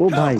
ও ভাই